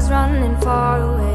was running far away.